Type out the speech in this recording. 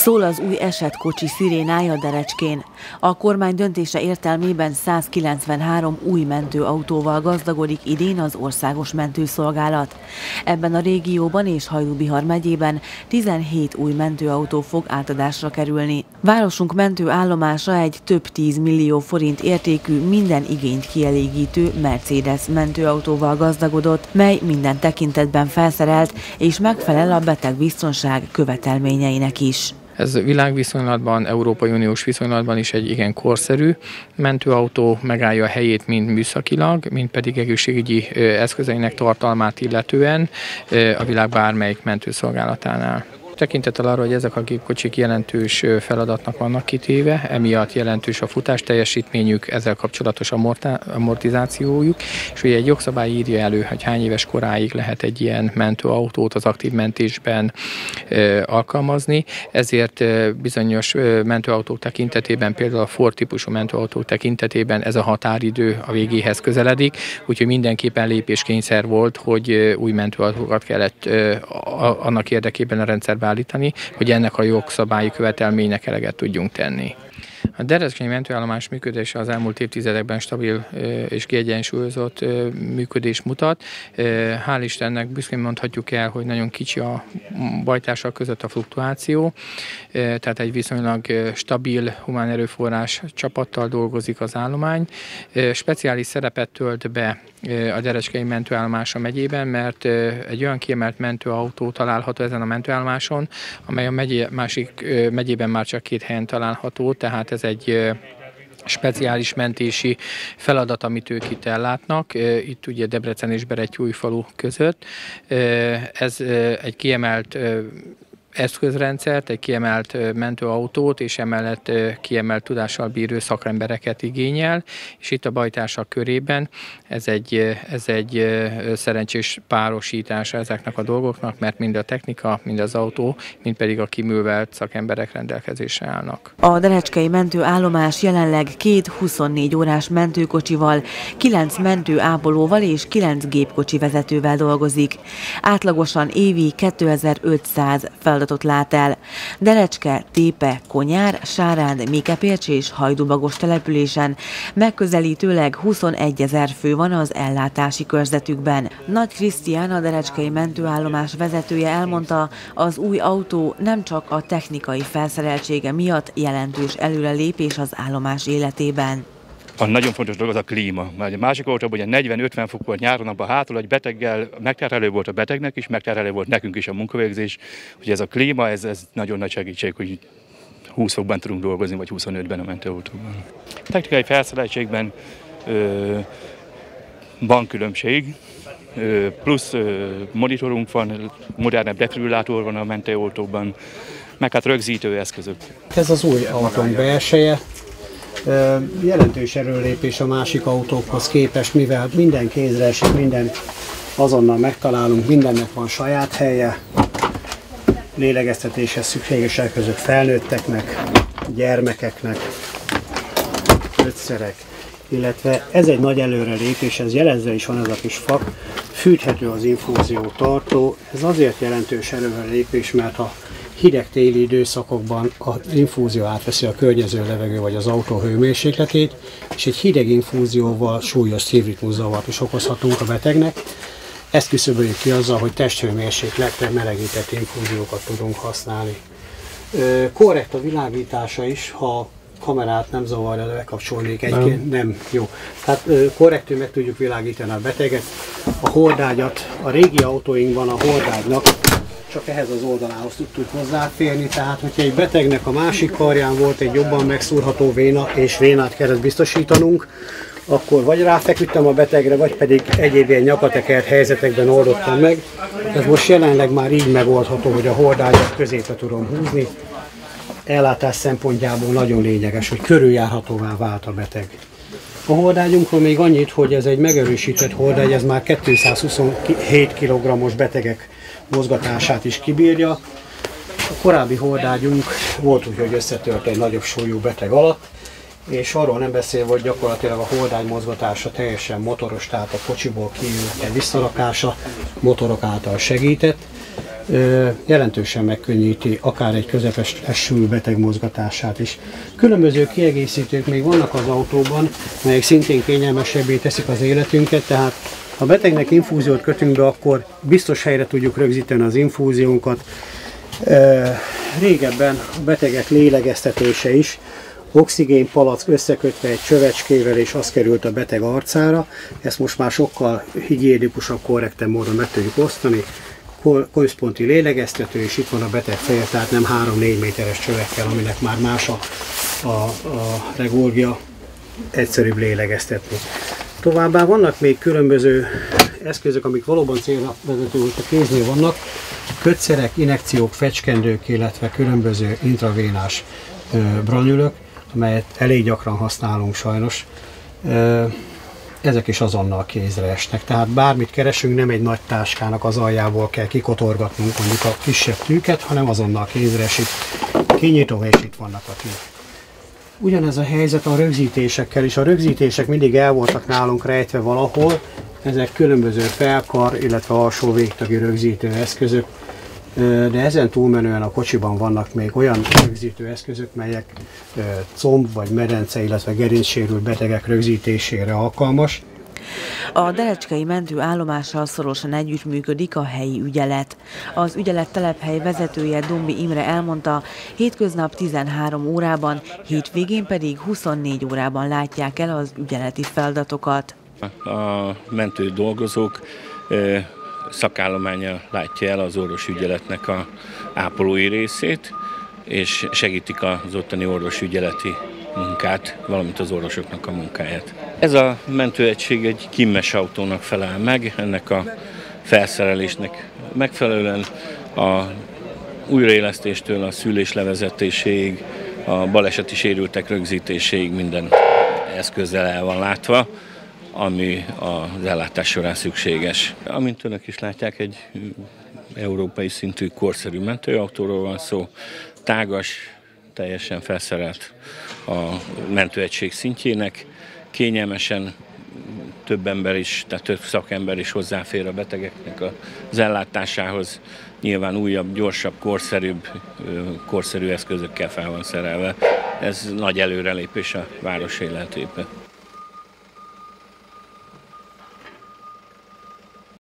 Szól az új esetkocsi szirénája Derecskén. A kormány döntése értelmében 193 új mentőautóval gazdagodik idén az országos mentőszolgálat. Ebben a régióban és Hajdubihar megyében 17 új mentőautó fog átadásra kerülni. Városunk mentőállomása egy több 10 millió forint értékű, minden igényt kielégítő Mercedes mentőautóval gazdagodott, mely minden tekintetben felszerelt és megfelel a betegbiztonság követelményeinek is. Ez világviszonylatban, Európai Uniós viszonylatban is egy igen korszerű mentőautó, megállja a helyét mind műszakilag, mind pedig egészségügyi eszközeinek tartalmát illetően a világ bármelyik mentőszolgálatánál tekintettel arra, hogy ezek a gépkocsik jelentős feladatnak vannak kitéve, emiatt jelentős a futás teljesítményük, ezzel kapcsolatos amortizációjuk, és ugye egy jogszabály írja elő, hogy hány éves koráig lehet egy ilyen mentőautót az aktív mentésben alkalmazni, ezért bizonyos mentőautók tekintetében, például a Ford típusú mentőautók tekintetében ez a határidő a végéhez közeledik, úgyhogy mindenképpen lépéskényszer volt, hogy új mentőautókat kellett annak érdekében a rendszerbe állítani, hogy ennek a jogszabályi követelménynek eleget tudjunk tenni. A Dereszkényi mentőállomás működése az elmúlt évtizedekben stabil és kiegyensúlyozott működés mutat. Hál' Istennek büszkén mondhatjuk el, hogy nagyon kicsi a bajtársak között a fluktuáció, tehát egy viszonylag stabil humán erőforrás csapattal dolgozik az állomány. Speciális szerepet tölt be a Dereskei mentőállomása megyében, mert egy olyan kiemelt mentőautó található ezen a mentőállomáson, amely a megyé, másik megyében már csak két helyen található, tehát ez egy speciális mentési feladat, amit ők itt ellátnak, itt ugye Debrecen és Beretyújfalu között. Ez egy kiemelt eszközrendszert, egy kiemelt mentőautót és emellett kiemelt tudással bíró szakembereket igényel, és itt a bajtársak körében ez egy, ez egy szerencsés párosítása ezeknek a dolgoknak, mert mind a technika, mind az autó, mind pedig a kiművelt szakemberek rendelkezésre állnak. A Derecskei mentőállomás jelenleg két 24 órás mentőkocsival, 9 mentőápolóval és 9 gépkocsi vezetővel dolgozik. Átlagosan évi 2500 fel feladatot lát el. Derecske, Tépe, Konyár, Sáránd, Mikepércs és Hajdubagos településen megközelítőleg 21 ezer fő van az ellátási körzetükben. Nagy Krisztián, a Derecskei mentőállomás vezetője elmondta, az új autó nem csak a technikai felszereltsége miatt jelentős előrelépés az állomás életében a nagyon fontos dolog az a klíma. Mert a másik autóban ugye 40-50 fok volt nyáron, abban hátul egy beteggel megterhelő volt a betegnek is, megterhelő volt nekünk is a munkavégzés. Ugye ez a klíma, ez, ez nagyon nagy segítség, hogy 20 fokban tudunk dolgozni, vagy 25-ben a mentőautóban. Technikai felszereltségben ö, van különbség, ö, plusz ö, monitorunk van, modernebb defibrillátor van a mentőautóban, meg hát rögzítő eszközök. Ez az új autón belseje, jelentős erőlépés a másik autókhoz képest, mivel minden kézre esik, minden azonnal megtalálunk, mindennek van saját helye, lélegeztetéshez szükséges eszközök felnőtteknek, gyermekeknek, ötszerek, illetve ez egy nagy előrelépés, ez jelezve is van ez a kis fak, fűthető az infúzió tartó, ez azért jelentős előrelépés, mert ha hideg téli időszakokban az infúzió átveszi a környező levegő vagy az autó hőmérsékletét, és egy hideg infúzióval súlyos szívritmuszavart is okozhatunk a betegnek. Ezt küszöböljük ki azzal, hogy testhőmérsékletre melegített infúziókat tudunk használni. Korrekt a világítása is, ha kamerát nem zavarja, de bekapcsolnék egy nem. nem jó. Tehát korrektül meg tudjuk világítani a beteget. A hordágyat, a régi autóinkban a hordágynak csak ehhez az oldalához tudtuk hozzáférni, tehát hogyha egy betegnek a másik karján volt egy jobban megszúrható véna, és vénát kellett biztosítanunk, akkor vagy ráfeküdtem a betegre, vagy pedig egyéb ilyen nyakatekert helyzetekben oldottam meg. Ez most jelenleg már így megoldható, hogy a hordályat középre tudom húzni. Ellátás szempontjából nagyon lényeges, hogy körüljárhatóvá vált a beteg. A hordágyunkról még annyit, hogy ez egy megerősített hordágy, ez már 227 kg-os betegek mozgatását is kibírja. A korábbi hordágyunk volt úgy, hogy összetört egy nagyobb súlyú beteg alatt, és arról nem beszél, hogy gyakorlatilag a hordágy mozgatása teljesen motoros, tehát a kocsiból kiülete visszarakása motorok által segített. jelentősen megkönnyíti akár egy közepes súlyú beteg mozgatását is. Különböző kiegészítők még vannak az autóban, melyek szintén kényelmesebbé teszik az életünket, tehát ha betegnek infúziót kötünk be, akkor biztos helyre tudjuk rögzíteni az infúziónkat. Régebben a betegek lélegeztetése is oxigénpalack összekötve egy csövecskével, és az került a beteg arcára. Ezt most már sokkal higiénikusabb, korrektebb módon meg tudjuk osztani. Központi lélegeztető, és itt van a beteg feje, tehát nem 3-4 méteres csövekkel, aminek már más a, a, a regolgia, egyszerűbb lélegeztetni. Továbbá vannak még különböző eszközök, amik valóban célra vezető, a kéznél vannak, kötszerek, inekciók, fecskendők, illetve különböző intravénás branülök, amelyet elég gyakran használunk sajnos, ezek is azonnal kézre esnek. Tehát bármit keresünk, nem egy nagy táskának az aljából kell kikotorgatnunk mondjuk a kisebb tűket, hanem azonnal kézre esik. Kinyitom, és itt vannak a tűk. Ugyanez a helyzet a rögzítésekkel is. A rögzítések mindig el voltak nálunk rejtve valahol. Ezek különböző felkar, illetve alsó végtagi rögzítő eszközök, de ezen túlmenően a kocsiban vannak még olyan rögzítő eszközök, melyek comb vagy medence, illetve gerincsérült betegek rögzítésére alkalmas. A Derecskei mentőállomással szorosan együttműködik a helyi ügyelet. Az ügyelet telephely vezetője Dombi Imre elmondta, hétköznap 13 órában, hétvégén pedig 24 órában látják el az ügyeleti feladatokat. A mentő dolgozók szakállománya látja el az orvosügyeletnek a ápolói részét, és segítik az ottani orvosügyeleti munkát, valamint az orvosoknak a munkáját. Ez a mentőegység egy kimmes autónak felel meg, ennek a felszerelésnek megfelelően a újraélesztéstől a szülés levezetéséig, a baleseti sérültek rögzítéséig minden eszközzel el van látva ami az ellátás során szükséges. Amint önök is látják, egy európai szintű korszerű mentőautóról van szó, tágas, teljesen felszerelt a mentőegység szintjének, kényelmesen több ember is, tehát több szakember is hozzáfér a betegeknek az ellátásához. Nyilván újabb, gyorsabb, korszerűbb, korszerű eszközökkel fel van szerelve. Ez nagy előrelépés a város életében.